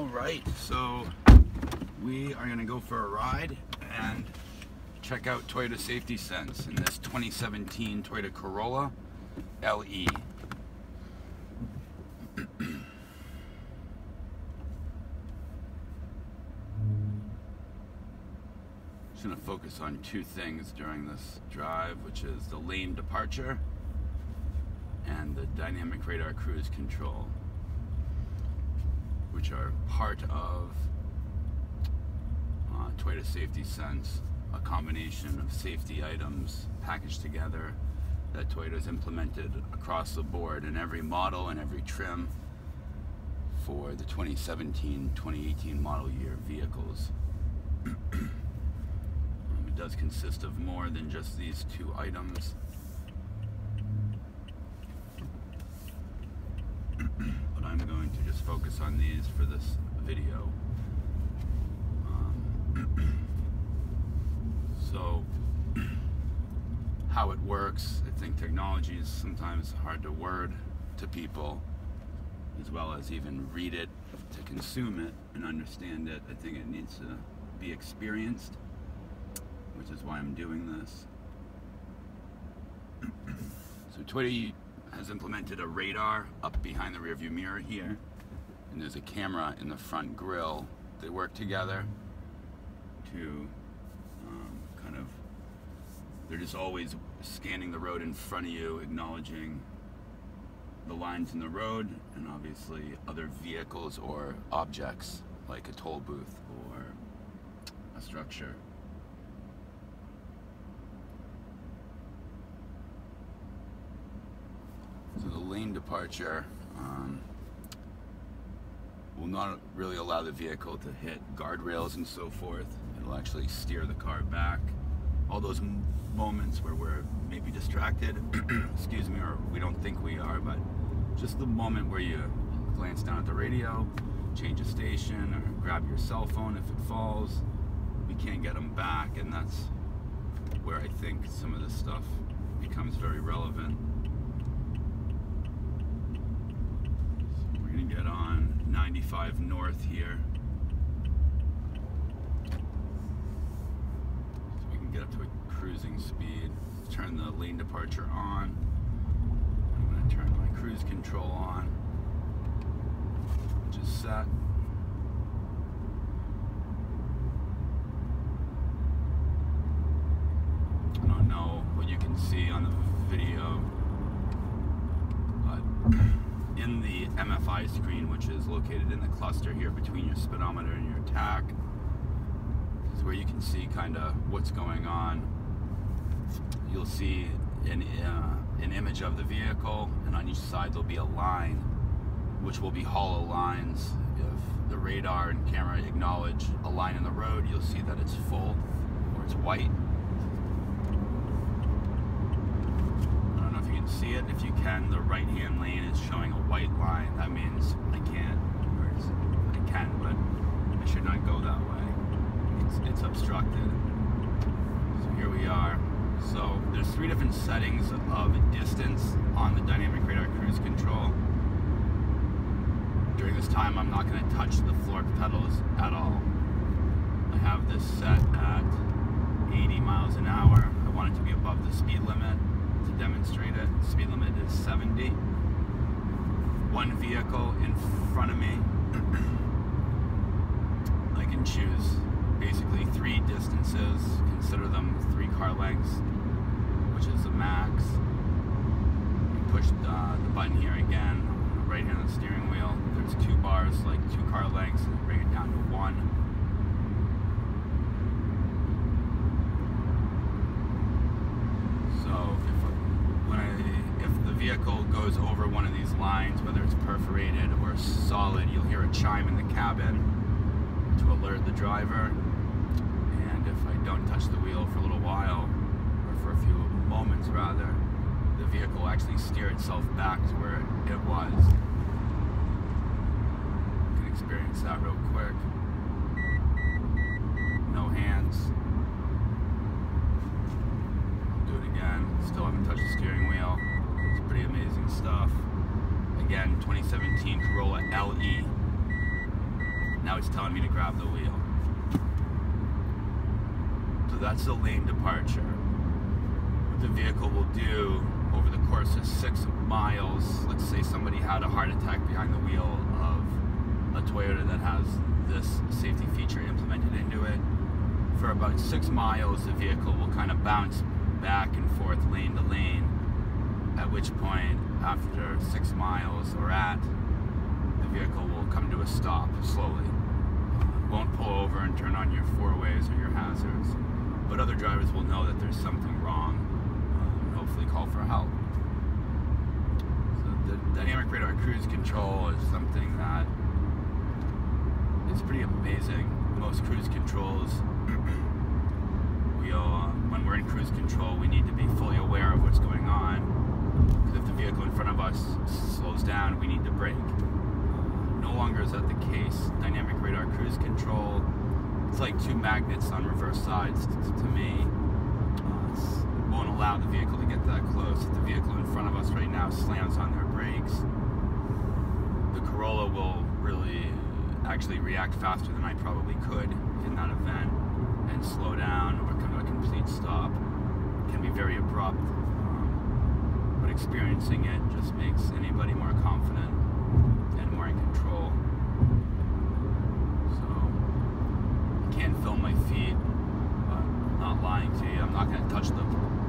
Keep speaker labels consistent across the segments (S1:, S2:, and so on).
S1: All right, so we are gonna go for a ride and check out Toyota Safety Sense in this 2017 Toyota Corolla LE. Just gonna focus on two things during this drive, which is the lane departure and the dynamic radar cruise control which are part of uh, Toyota Safety Sense, a combination of safety items packaged together that Toyota has implemented across the board in every model and every trim for the 2017-2018 model year vehicles. um, it does consist of more than just these two items. But I'm going to just focus on these for this video. Um, so, how it works, I think technology is sometimes hard to word to people, as well as even read it to consume it and understand it. I think it needs to be experienced, which is why I'm doing this. so Toyota has implemented a radar up behind the rearview mirror here and there's a camera in the front grille. They work together to um, kind of, they're just always scanning the road in front of you, acknowledging the lines in the road and obviously other vehicles or objects like a toll booth or a structure. So the lane departure um, will not really allow the vehicle to hit guardrails and so forth. It'll actually steer the car back. All those moments where we're maybe distracted, excuse me, or we don't think we are, but just the moment where you glance down at the radio, change a station, or grab your cell phone if it falls, we can't get them back, and that's where I think some of this stuff becomes very relevant. So we're gonna get on 95 north here. So we can get up to a cruising speed. Turn the lane departure on. I'm gonna turn my cruise control on, which is set. I don't know what you can see on the video, but the MFI screen, which is located in the cluster here between your speedometer and your. This is where you can see kind of what's going on. You'll see an, uh, an image of the vehicle, and on each side there'll be a line, which will be hollow lines. If the radar and camera acknowledge a line in the road, you'll see that it's full or it's white. see it. If you can, the right-hand lane is showing a white line. That means I can't, or I can, but I should not go that way. It's, it's obstructed. So here we are. So there's three different settings of distance on the dynamic radar cruise control. During this time, I'm not going to touch the floor pedals at all. I have this set at 80 miles an hour. I want it to be above the speed limit demonstrate. Speed limit is 70. One vehicle in front of me. I can choose basically three distances, consider them three car lengths, which is the max. You push the, the button here again, right here on the steering wheel. There's two bars, like two car lengths, and bring it down to one. Vehicle goes over one of these lines, whether it's perforated or solid, you'll hear a chime in the cabin to alert the driver. And if I don't touch the wheel for a little while, or for a few moments rather, the vehicle actually steer itself back to where it was. You can experience that real quick. No hands. Do it again. Still haven't touched the steering wheel pretty amazing stuff. Again, 2017 Corolla LE. Now it's telling me to grab the wheel. So that's the lane departure. What the vehicle will do over the course of six miles, let's say somebody had a heart attack behind the wheel of a Toyota that has this safety feature implemented into it. For about six miles, the vehicle will kind of bounce back and forth lane to lane, at which point, after six miles or at, the vehicle will come to a stop slowly. Won't pull over and turn on your four ways or your hazards, but other drivers will know that there's something wrong um, and hopefully call for help. So the dynamic radar cruise control is something that is pretty amazing. Most cruise controls we uh, when we're in cruise control, we need to be fully aware of what's going on. Because if the vehicle in front of us slows down, we need to brake. No longer is that the case. Dynamic radar cruise control, it's like two magnets on reverse sides to me. It won't allow the vehicle to get that close. If the vehicle in front of us right now slams on their brakes, the Corolla will really actually react faster than I probably could in that event and slow down or come to a complete stop. It can be very abrupt, experiencing it just makes anybody more confident and more in control. So, I can't feel my feet, but I'm not lying to you. I'm not going to touch the,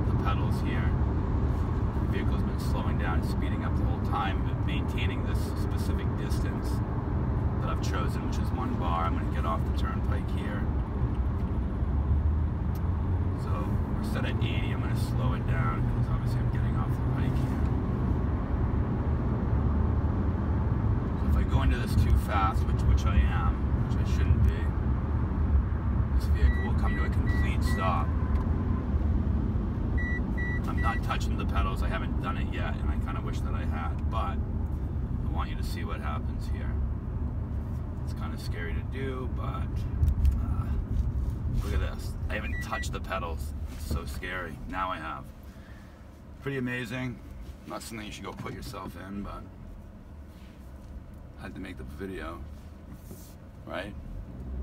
S1: the pedals here. The vehicle's been slowing down, speeding up the whole time, but maintaining this specific distance that I've chosen, which is one bar. I'm going to get off the turnpike here. Set at 80, I'm going to slow it down because obviously I'm getting off the pike here. So if I go into this too fast, which which I am, which I shouldn't be, this vehicle will come to a complete stop. I'm not touching the pedals, I haven't done it yet, and I kind of wish that I had, but I want you to see what happens here. It's kind of scary to do, but uh, look at this. I haven't touched the pedals It's so scary. Now I have. Pretty amazing. Not something you should go put yourself in, but I had to make the video, right?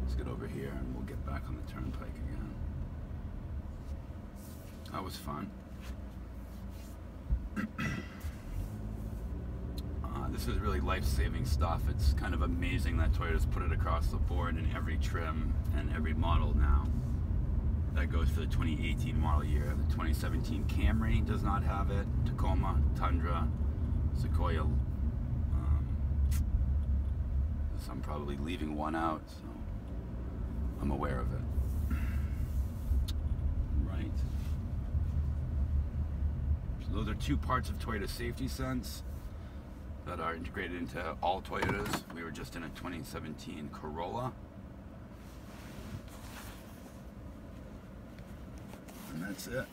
S1: Let's get over here and we'll get back on the turnpike again. That was fun. uh, this is really life-saving stuff. It's kind of amazing that Toyota's put it across the board in every trim and every model now that goes for the 2018 model year. The 2017 Camry does not have it. Tacoma, Tundra, Sequoia. Um, so I'm probably leaving one out, so I'm aware of it. Right. So those are two parts of Toyota Safety Sense that are integrated into all Toyotas. We were just in a 2017 Corolla. And that's it.